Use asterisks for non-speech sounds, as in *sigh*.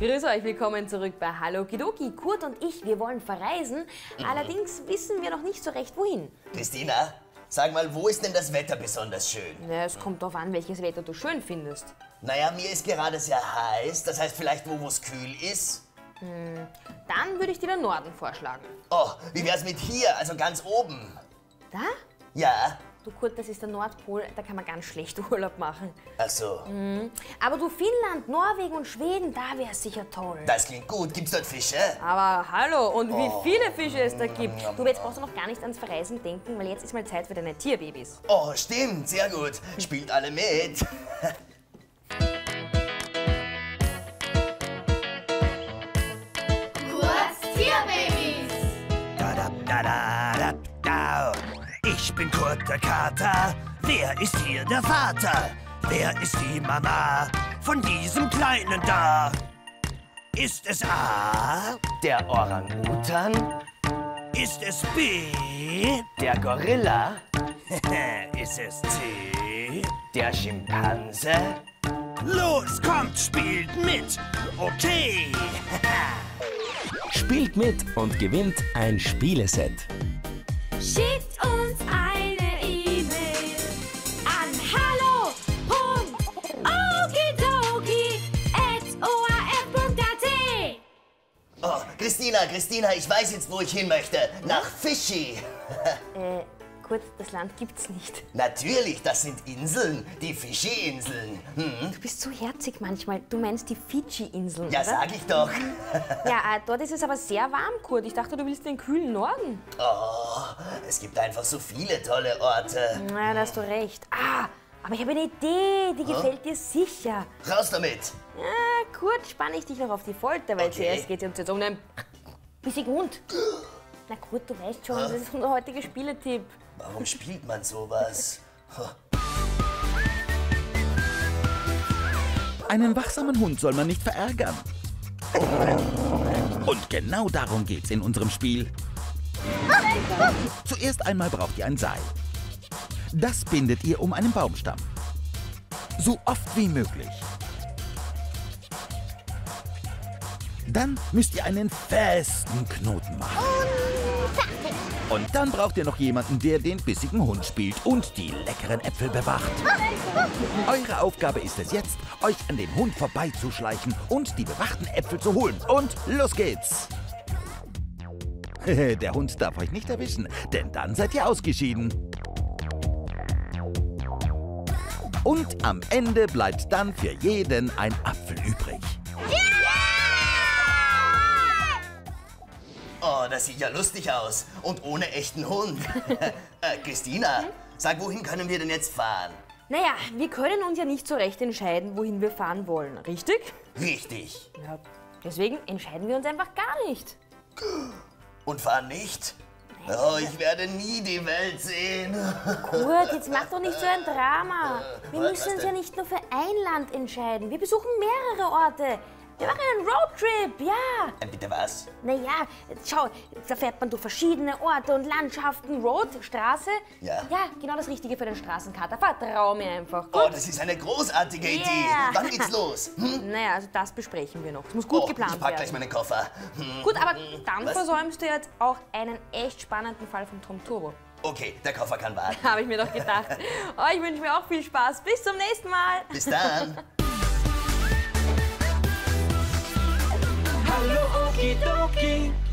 Grüß euch, willkommen zurück bei Hallo Kidoki. Kurt und ich, wir wollen verreisen. Allerdings wissen wir noch nicht so recht, wohin. Christina, sag mal, wo ist denn das Wetter besonders schön? Na, es kommt darauf an, welches Wetter du schön findest. Naja, mir ist gerade sehr heiß, das heißt vielleicht wo, wo es kühl ist. Dann würde ich dir den Norden vorschlagen. Oh, wie wär's mit hier, also ganz oben? Da? Ja? Du Kurt, das ist der Nordpol, da kann man ganz schlecht *laughs* Urlaub machen. Ach so, Aber du Finnland, Norwegen und Schweden, da wäre sicher toll. das klingt gut. Gibt's dort Fische? Aber hallo, und wie Oh. viele Fische es da gibt. Du, jetzt brauchst du noch gar nicht ans Verreisen denken, weil jetzt ist mal Zeit für deine Tierbabys. Oh, stimmt, sehr gut. Spielt alle mit. *laughs* Ich bin Kurt der Kater. Wer ist hier der Vater? Wer ist die Mama von diesem Kleinen da? Ist es A? Der Orang-Utan, Ist es B? der Gorilla, *laughs* ist es C? der Schimpanse, Los, kommt, spielt mit. Okay. *laughs* Spielt mit und gewinnt ein Spieleset. Schickt Christina, Christina, ich weiß jetzt, wo ich hin möchte. Nach Fidschi. Äh, Kurt, das Land gibt's nicht. Natürlich, das sind Inseln, die Fidschi-Inseln. Hm? Du bist so herzig manchmal. Du meinst die Fidschi-Inseln, Ja, oder? sag ich doch. Ja, äh, dort ist es aber sehr warm, Kurt. Ich dachte, du willst den kühlen Norden. Oh, es gibt einfach so viele tolle Orte. Na, da hast du recht. Ah, aber ich habe eine Idee, die gefällt dir sicher. Raus damit. Ja, Kurt, spanne ich dich noch auf die Folter, weil Okay. zuerst geht es uns jetzt um einen bissigen Hund. Na Kurt, du weißt schon, das ist unser heutiger Spieletipp. Warum spielt man sowas? Einen wachsamen Hund soll man nicht verärgern. Und genau darum geht's in unserem Spiel. Zuerst einmal braucht ihr ein Seil. Das bindet ihr um einen Baumstamm. So oft wie möglich. Dann müsst ihr einen festen Knoten machen. Und dann braucht ihr noch jemanden, der den bissigen Hund spielt und die leckeren Äpfel bewacht. Eure Aufgabe ist es jetzt, euch an dem Hund vorbeizuschleichen und die bewachten Äpfel zu holen. Und los geht's! *laughs* Der Hund darf euch nicht erwischen, denn dann seid ihr ausgeschieden. Und am Ende bleibt dann für jeden ein Apfel übrig. Oh, das sieht ja lustig aus. Und ohne echten Hund. *laughs* äh, Christina, sag, wohin können wir denn jetzt fahren? Naja, wir können uns ja nicht so recht entscheiden, wohin wir fahren wollen, richtig? Richtig. Ja. Deswegen entscheiden wir uns einfach gar nicht. Und fahren nicht? Oh, ich werde nie die Welt sehen. Kurt, jetzt mach doch nicht so ein Drama. Wir müssen uns ja nicht nur für ein Land entscheiden. Wir besuchen mehrere Orte. Wir machen einen Roadtrip, ja. Äh, bitte was? Naja, schau, da fährt man durch verschiedene Orte und Landschaften. Road, Straße. Ja. Ja, genau das Richtige für den Straßenkater. Vertrau mir einfach. Oh, Gut? das ist eine großartige Idee. Yeah. Wann geht's los? *laughs* Hm? Naja, also das besprechen wir noch. Es muss gut oh, geplant ich pack werden. gleich meinen Koffer. Hm. Gut, aber dann Was? versäumst du jetzt auch einen echt spannenden Fall von Tom Turbo. Okay, der Koffer kann warten. *laughs* Habe ich mir doch gedacht. *laughs* Oh, ich wünsche mir auch viel Spaß. Bis zum nächsten Mal. Bis dann. Hello, okie dokie.